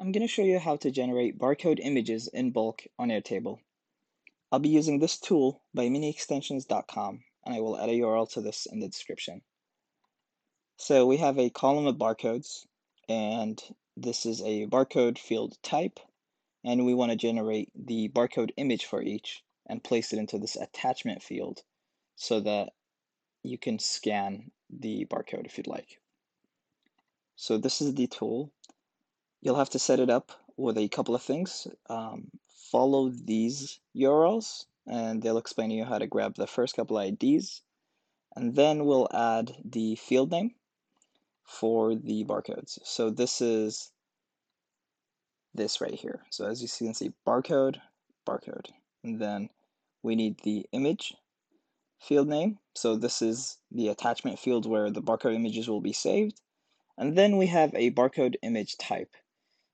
I'm going to show you how to generate barcode images in bulk on Airtable. I'll be using this tool by miniextensions.com and I will add a URL to this in the description. So we have a column of barcodes and this is a barcode field type and we want to generate the barcode image for each and place it into this attachment field so that you can scan the barcode if you'd like. So this is the tool You'll have to set it up with a couple of things. Um, follow these URLs and they'll explain to you how to grab the first couple IDs. And then we'll add the field name for the barcodes. So this is this right here. So as you can see, barcode, barcode. And then we need the image field name. So this is the attachment field where the barcode images will be saved. And then we have a barcode image type.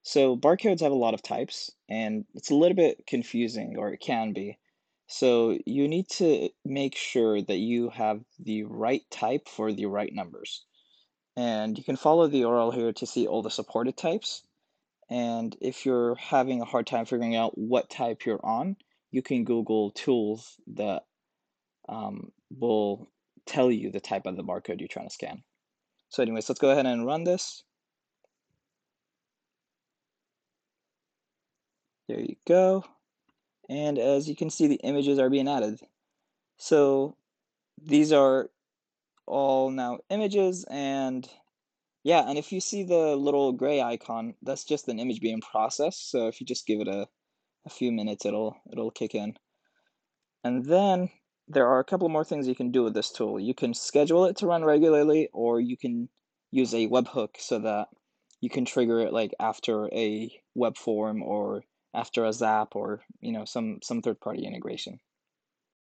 So barcodes have a lot of types, and it's a little bit confusing, or it can be. So you need to make sure that you have the right type for the right numbers. And you can follow the URL here to see all the supported types. And if you're having a hard time figuring out what type you're on, you can Google tools that um, will tell you the type of the barcode you're trying to scan. So anyways, let's go ahead and run this. There you go. And as you can see, the images are being added. So these are all now images and yeah, and if you see the little gray icon, that's just an image being processed. So if you just give it a, a few minutes, it'll it'll kick in. And then there are a couple more things you can do with this tool. You can schedule it to run regularly, or you can use a webhook so that you can trigger it like after a web form or after a Zap or you know some some third-party integration.